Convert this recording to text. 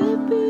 could be